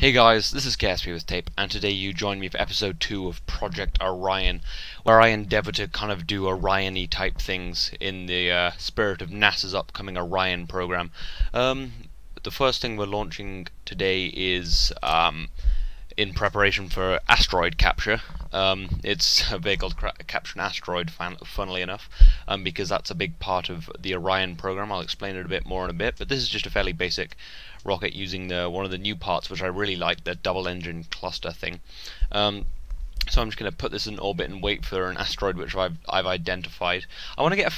Hey guys, this is KSP with Tape, and today you join me for episode 2 of Project Orion, where I endeavour to kind of do Orion-y type things in the uh, spirit of NASA's upcoming Orion program. Um, the first thing we're launching today is um, in preparation for asteroid capture. Um, it's a vehicle to capture an asteroid, funnily enough, um, because that's a big part of the Orion program. I'll explain it a bit more in a bit, but this is just a fairly basic rocket using the one of the new parts which I really like, the double engine cluster thing. Um, so I'm just going to put this in orbit and wait for an asteroid which I've, I've identified. I want to get a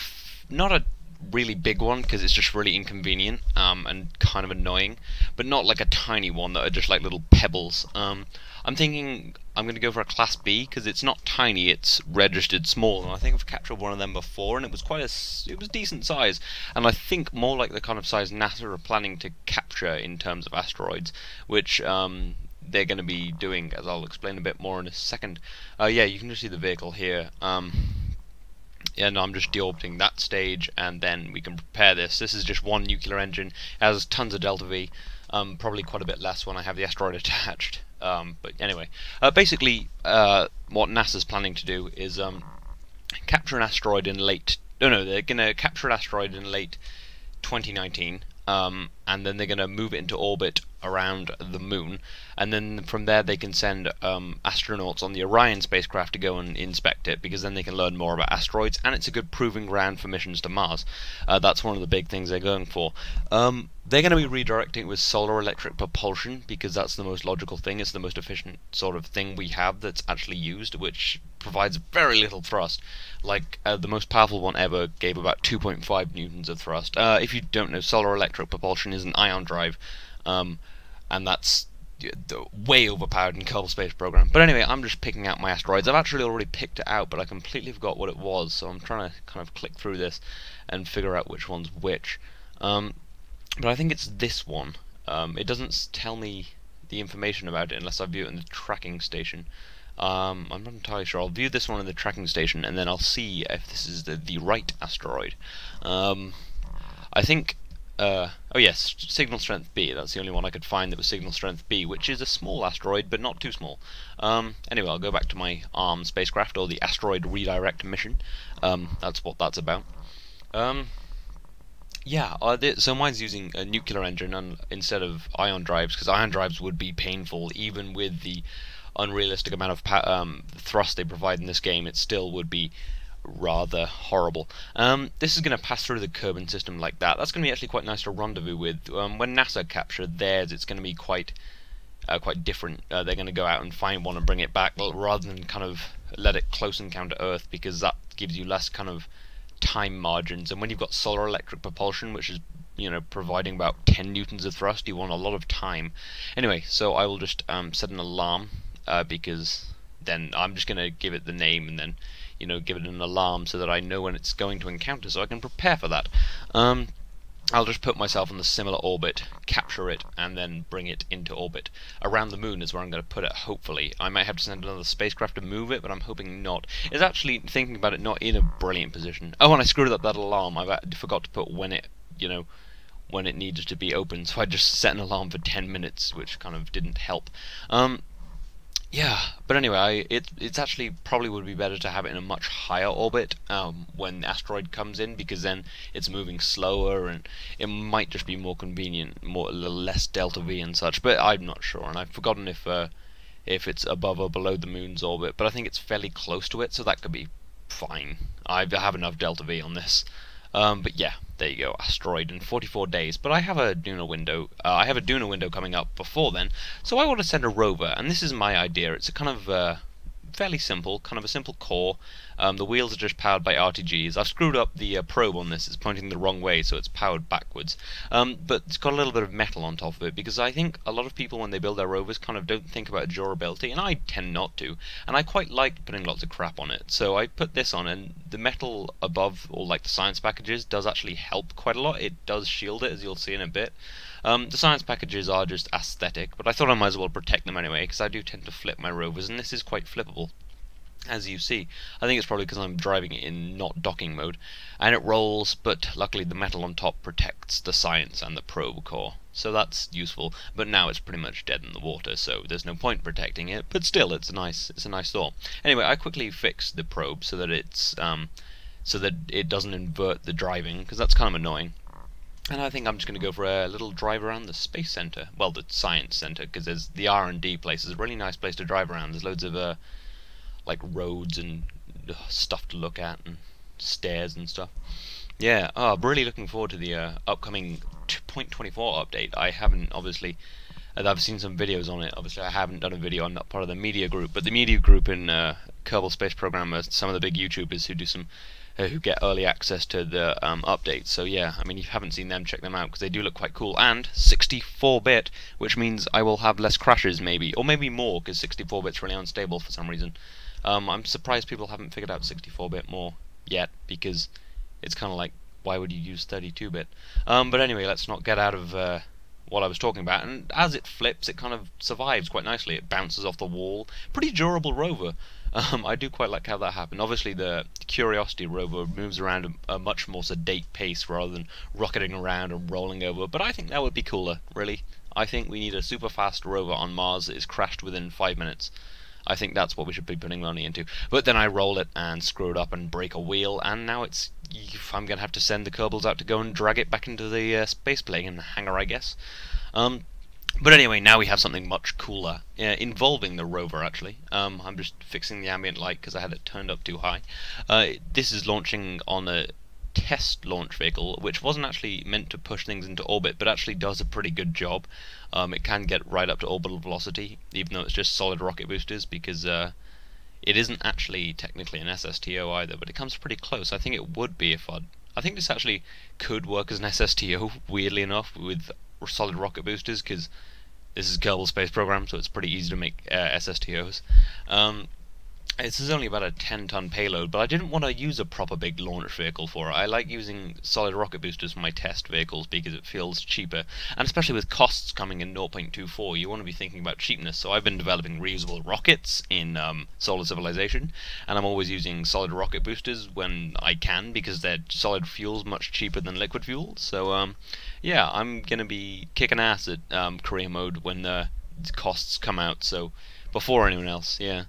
not a really big one because it's just really inconvenient um, and kind of annoying, but not like a tiny one that are just like little pebbles. Um, I'm thinking I'm going to go for a Class B because it's not tiny, it's registered small, and I think I've captured one of them before, and it was quite a it was decent size, and I think more like the kind of size NASA are planning to capture in terms of asteroids, which um, they're going to be doing, as I'll explain a bit more in a second. Uh, yeah, you can just see the vehicle here. Um, and I'm just deorbiting that stage and then we can prepare this. This is just one nuclear engine, has tons of delta V, um, probably quite a bit less when I have the asteroid attached. Um, but anyway, uh, basically uh, what NASA's planning to do is um, capture an asteroid in late, no no, they're going to capture an asteroid in late 2019 um, and then they're going to move it into orbit around the moon, and then from there they can send um, astronauts on the Orion spacecraft to go and inspect it, because then they can learn more about asteroids, and it's a good proving ground for missions to Mars. Uh, that's one of the big things they're going for. Um, they're going to be redirecting it with solar electric propulsion, because that's the most logical thing, it's the most efficient sort of thing we have that's actually used, which provides very little thrust. Like, uh, the most powerful one ever gave about 2.5 newtons of thrust. Uh, if you don't know, solar electric propulsion is an ion drive, um, and that's way overpowered in Kerbal Space Program. But anyway, I'm just picking out my asteroids. I've actually already picked it out, but I completely forgot what it was, so I'm trying to kind of click through this and figure out which one's which. Um, but I think it's this one. Um, it doesn't tell me the information about it unless I view it in the tracking station. Um, I'm not entirely sure. I'll view this one in the tracking station, and then I'll see if this is the, the right asteroid. Um, I think uh, oh yes, signal strength B. That's the only one I could find that was signal strength B, which is a small asteroid, but not too small. Um, anyway, I'll go back to my ARM spacecraft, or the Asteroid Redirect mission. Um, that's what that's about. Yeah, uh, so mine's using a nuclear engine instead of ion drives, because ion drives would be painful, even with the unrealistic amount of um, thrust they provide in this game. It still would be rather horrible. Um, this is going to pass through the Kerbin system like that. That's going to be actually quite nice to rendezvous with. Um, when NASA capture theirs, it's going to be quite uh, quite different. Uh, they're going to go out and find one and bring it back, rather than kind of let it close encounter Earth, because that gives you less kind of time margins. And when you've got solar electric propulsion, which is you know providing about 10 newtons of thrust, you want a lot of time. Anyway, so I will just um, set an alarm uh, because then I'm just going to give it the name and then you know, give it an alarm so that I know when it's going to encounter, so I can prepare for that. Um, I'll just put myself in the similar orbit, capture it, and then bring it into orbit. Around the moon is where I'm going to put it, hopefully. I might have to send another spacecraft to move it, but I'm hoping not. It's actually, thinking about it, not in a brilliant position. Oh, and I screwed up that alarm. I forgot to put when it, you know, when it needed to be open, so I just set an alarm for 10 minutes, which kind of didn't help. Um, yeah, but anyway, I, it it's actually probably would be better to have it in a much higher orbit um, when the asteroid comes in because then it's moving slower and it might just be more convenient, more less delta V and such. But I'm not sure, and I've forgotten if uh, if it's above or below the moon's orbit. But I think it's fairly close to it, so that could be fine. I have enough delta V on this. Um, but yeah, there you go, asteroid in 44 days. But I have a Duna window. Uh, I have a Duna window coming up before then, so I want to send a rover, and this is my idea. It's a kind of uh, fairly simple, kind of a simple core. Um, the wheels are just powered by RTGs. I've screwed up the uh, probe on this, it's pointing the wrong way, so it's powered backwards. Um, but it's got a little bit of metal on top of it, because I think a lot of people, when they build their rovers, kind of don't think about durability, and I tend not to. And I quite like putting lots of crap on it, so I put this on, and the metal above, or like the science packages, does actually help quite a lot. It does shield it, as you'll see in a bit. Um, the science packages are just aesthetic, but I thought I might as well protect them anyway, because I do tend to flip my rovers, and this is quite flippable. as you see. I think it's probably because I'm driving it in not docking mode. And it rolls, but luckily the metal on top protects the science and the probe core. So that's useful, but now it's pretty much dead in the water, so there's no point protecting it, but still it's a nice it's a nice thought. Anyway, I quickly fixed the probe so that it's um so that it doesn't invert the driving, because that's kind of annoying. And I think I'm just going to go for a little drive around the space center, well, the science center, because there's the R&D place is a really nice place to drive around. There's loads of uh, like roads and stuff to look at and stairs and stuff. Yeah, oh, I'm really looking forward to the uh, upcoming 2.24 update. I haven't obviously. I've seen some videos on it. Obviously, I haven't done a video. I'm not part of the media group, but the media group in uh, Kerbal Space Program are some of the big YouTubers who do some uh, who get early access to the um, updates. So yeah, I mean, if you haven't seen them, check them out because they do look quite cool. And 64-bit, which means I will have less crashes maybe, or maybe more because 64-bit's really unstable for some reason. Um, I'm surprised people haven't figured out 64-bit more yet because it's kind of like, why would you use 32-bit? Um, but anyway, let's not get out of uh, what I was talking about. And as it flips, it kind of survives quite nicely. It bounces off the wall. Pretty durable rover. Um, I do quite like how that happened. Obviously, the Curiosity rover moves around a, a, much more sedate pace rather than rocketing around and rolling over. But I think that would be cooler, really. I think we need a super fast rover on Mars that is crashed within five minutes. I think that's what we should be putting money into. But then I roll it and screw it up and break a wheel, and now it's. I'm going to have to send the Kerbals out to go and drag it back into the uh, space plane hangar, I guess. Um, but anyway, now we have something much cooler, uh, involving the rover actually. Um, I'm just fixing the ambient light because I had it turned up too high. Uh, this is launching on a test launch vehicle, which wasn't actually meant to push things into orbit, but actually does a pretty good job. Um, it can get right up to orbital velocity, even though it's just solid rocket boosters, because uh, it isn't actually technically an SSTO either, but it comes pretty close. I think it would be if I'd... I think this actually could work as an SSTO, weirdly enough, with solid rocket boosters, because this is Kerbal Space Program, so it's pretty easy to make uh, SSTOs. Um, this is only about a 10 ton payload, but I didn't want to use a proper big launch vehicle for it. I like using solid rocket boosters for my test vehicles because it feels cheaper, and especially with costs coming in 0.24, you want to be thinking about cheapness. So I've been developing reusable rockets in um, Solar Civilization, and I'm always using solid rocket boosters when I can because they're solid fuel's much cheaper than liquid fuel. So um, yeah, I'm gonna be kicking ass at um, career mode when the costs come out. So before anyone else, yeah.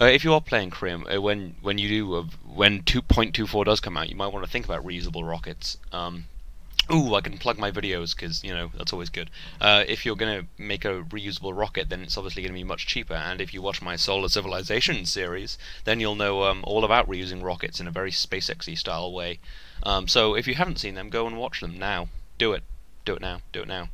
Uh, if you are playing Crim, uh, when when you do uh, when 2.24 does come out, you might want to think about reusable rockets. Um, ooh, I can plug my videos because you know that's always good. Uh, if you're gonna make a reusable rocket, then it's obviously gonna be much cheaper. And if you watch my Solar Civilization series, then you'll know um, all about reusing rockets in a very SpaceXy style way. Um, so if you haven't seen them, go and watch them now. Do it. Do it now. Do it now.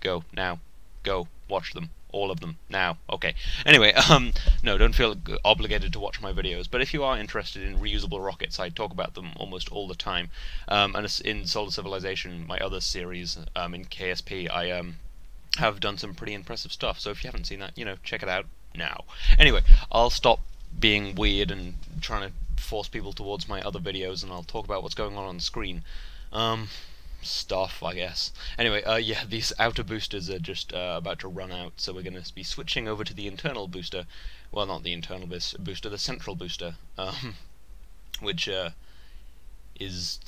Go now. Go watch them all of them now. Okay. Anyway, um, no, don't feel obligated to watch my videos. But if you are interested in reusable rockets, I talk about them almost all the time. Um, and in Solar Civilization, my other series um, in KSP, I um, have done some pretty impressive stuff. So if you haven't seen that, you know, check it out now. Anyway, I'll stop being weird and trying to force people towards my other videos, and I'll talk about what's going on on the screen. Stuff, I guess. Anyway, uh, yeah, these outer boosters are just uh, about to run out, so we're going to be switching over to the internal booster. Well, not the internal booster, the central booster, um, which uh, is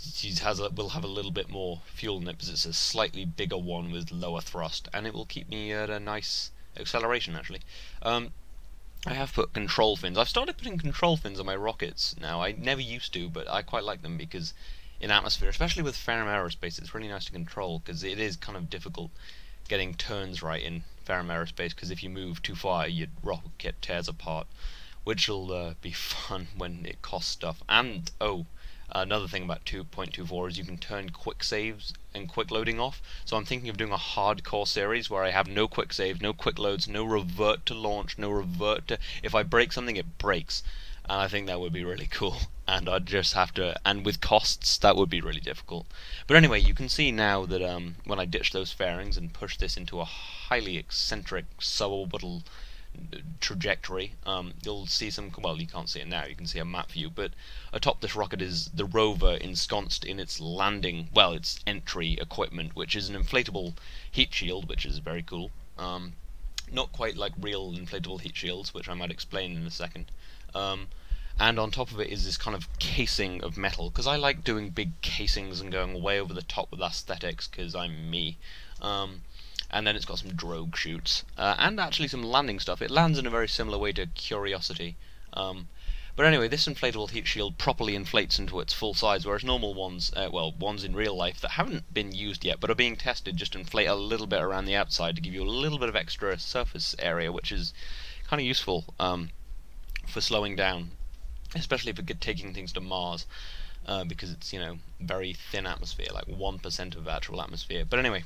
has a, will have a little bit more fuel in it because it's a slightly bigger one with lower thrust, and it will keep me at a nice acceleration actually. Um, I have put control fins. I've started putting control fins on my rockets now. I never used to, but I quite like them because in atmosphere, especially with Ferram Aerospace. It's really nice to control because it is kind of difficult getting turns right in Ferram Aerospace because if you move too far, your rocket tears apart, which will uh, be fun when it costs stuff. And oh, another thing about 2.24 is you can turn quick saves and quick loading off. So I'm thinking of doing a hardcore series where I have no quick saves, no quick loads, no revert to launch, no revert to. If I break something, it breaks and I think that would be really cool. And I'd just have to, and with costs, that would be really difficult. But anyway, you can see now that um, when I ditch those fairings and push this into a highly eccentric suborbital trajectory, um, you'll see some, well, you can't see it now, you can see a map view, but atop this rocket is the rover ensconced in its landing, well, its entry equipment, which is an inflatable heat shield, which is very cool. Um, not quite like real inflatable heat shields, which I might explain in a second. Um, and on top of it is this kind of casing of metal, because I like doing big casings and going way over the top with aesthetics, because I'm me. Um, and then it's got some drogue chutes, uh, and actually some landing stuff. It lands in a very similar way to Curiosity. Um, but anyway, this inflatable heat shield properly inflates into its full size, whereas normal ones, uh, well, ones in real life that haven't been used yet but are being tested, just inflate a little bit around the outside to give you a little bit of extra surface area, which is kind of useful um, for slowing down, especially for taking things to Mars. Uh, because it's, you know, very thin atmosphere, like 1% of actual atmosphere. But anyway,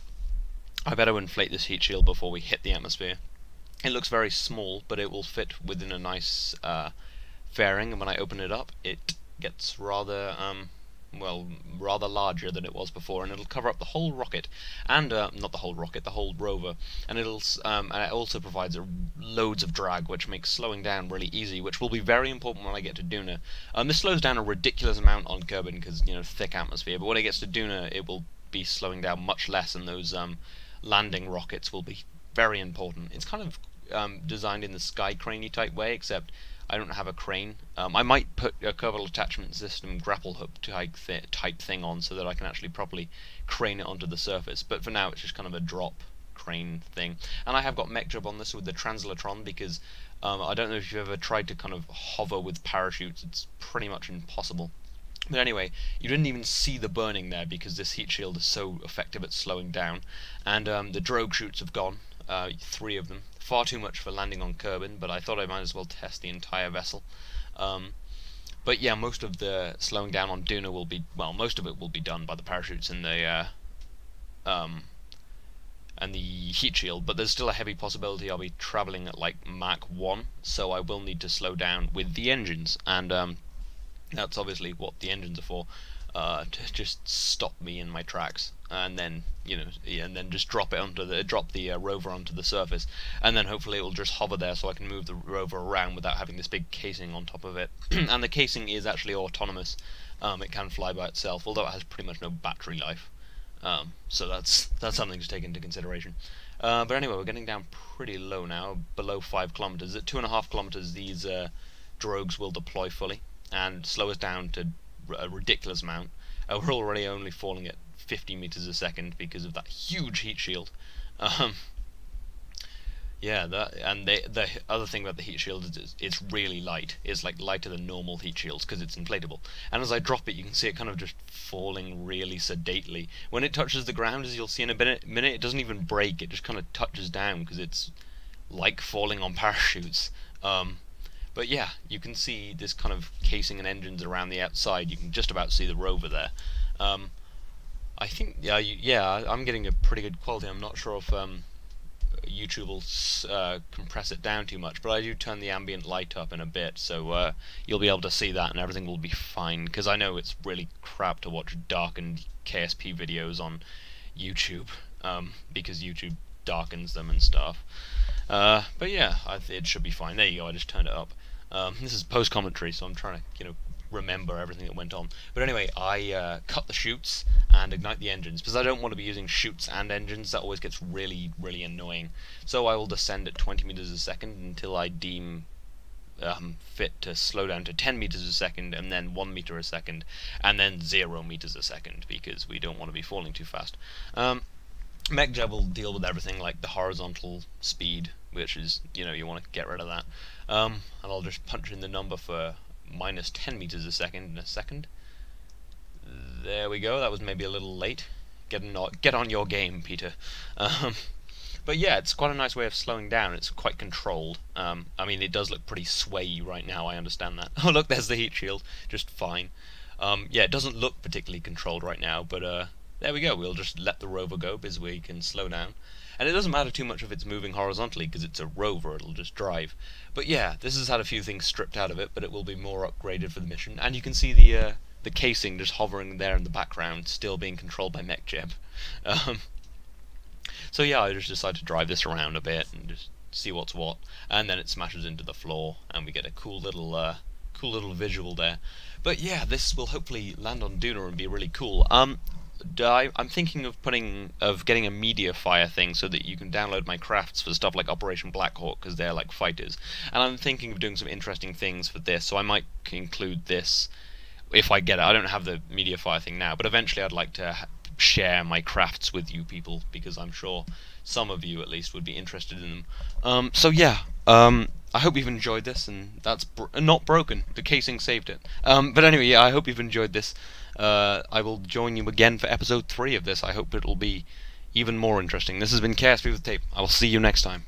I better inflate this heat shield before we hit the atmosphere. It looks very small, but it will fit within a nice uh, fairing, and when I open it up, it gets rather, um, well, rather larger than it was before, and it'll cover up the whole rocket, and, uh, not the whole rocket, the whole rover, and it'll, um, and it also provides loads of drag, which makes slowing down really easy, which will be very important when I get to Duna. Um, this slows down a ridiculous amount on Kerbin, because, you know, thick atmosphere, but when it gets to Duna, it will be slowing down much less, and those, um, landing rockets will be very important. It's kind of um, designed in the sky craney type way, except I don't have a crane. Um, I might put a Kerbal Attachment System grapple hook type, type thing on so that I can actually properly crane it onto the surface, but for now it's just kind of a drop crane thing. And I have got MechJeb on this with the Translatron because um, I don't know if you've ever tried to kind of hover with parachutes, it's pretty much impossible. But anyway, you didn't even see the burning there because this heat shield is so effective at slowing down. And um, the drogue chutes have gone, uh, three of them, far too much for landing on Kerbin, but I thought I might as well test the entire vessel. Um, but yeah, most of the slowing down on Duna will be, well, most of it will be done by the parachutes and the, uh, um, and the heat shield, but there's still a heavy possibility I'll be traveling at like Mach 1, so I will need to slow down with the engines, and um, that's obviously what the engines are for uh, to just stop me in my tracks, and then you know, and then just drop it onto the drop the uh, rover onto the surface, and then hopefully it will just hover there so I can move the rover around without having this big casing on top of it. and the casing is actually autonomous; um, it can fly by itself, although it has pretty much no battery life. Um, so that's that's something to take into consideration. Uh, but anyway, we're getting down pretty low now, below five kilometers. At two and a half kilometers, these uh, drogues will deploy fully and slow us down to a ridiculous amount. Uh, we're already only falling at 50 meters a second because of that huge heat shield. Um, yeah, that and the the other thing about the heat shield is it's really light. It's like lighter than normal heat shields because it's inflatable. And as I drop it, you can see it kind of just falling really sedately. When it touches the ground, as you'll see in a minute, minute it doesn't even break. It just kind of touches down because it's like falling on parachutes. Um, but yeah, you can see this kind of casing and engines around the outside. You can just about see the rover there. Um, I think, yeah, yeah, I'm getting a pretty good quality. I'm not sure if um, YouTube will uh, compress it down too much, but I do turn the ambient light up in a bit, so uh, you'll be able to see that and everything will be fine, because I know it's really crap to watch darkened KSP videos on YouTube, um, because YouTube darkens them and stuff. Uh, but yeah, it should be fine. There you go, I just turned it up. Um, this is post commentary, so I'm trying to you know remember everything that went on. But anyway, I uh, cut the chutes and ignite the engines because I don't want to be using chutes and engines. That always gets really really annoying. So I will descend at 20 meters a second until I deem um, fit to slow down to 10 meters a second and then 1 meter a second and then 0 meters a second because we don't want to be falling too fast. Um, MechJeb will deal with everything like the horizontal speed, which is, you know, you want to get rid of that. Um, and I'll just punch in the number for minus 10 meters a second in a second. There we go, that was maybe a little late. Get on, get on your game, Peter. Um, but yeah, it's quite a nice way of slowing down. It's quite controlled. Um, I mean, it does look pretty swayy right now, I understand that. Oh, look, there's the heat shield. Just fine. Um, yeah, it doesn't look particularly controlled right now, but uh, there we go. We'll just let the rover go because we can slow down. And it doesn't matter too much if it's moving horizontally because it's a rover, it'll just drive. But yeah, this has had a few things stripped out of it, but it will be more upgraded for the mission. And you can see the uh, the casing just hovering there in the background, still being controlled by MechJeb. Um, so yeah, I just decided to drive this around a bit and just see what's what. And then it smashes into the floor, and we get a cool little uh, cool little visual there. But yeah, this will hopefully land on Duna and be really cool. Um, I, I'm thinking of putting of getting a MediaFire thing so that you can download my crafts for stuff like Operation Blackhawk because they're like fighters. And I'm thinking of doing some interesting things for this, so I might include this if I get it. I don't have the MediaFire thing now, but eventually I'd like to share my crafts with you people because I'm sure some of you at least would be interested in them. Um, so yeah, um, I hope you've enjoyed this, and that's br not broken. The casing saved it. Um, but anyway, yeah, I hope you've enjoyed this. Uh, I will join you again for episode three of this. I hope it'll be even more interesting. This has been KSP with Tape. I will see you next time.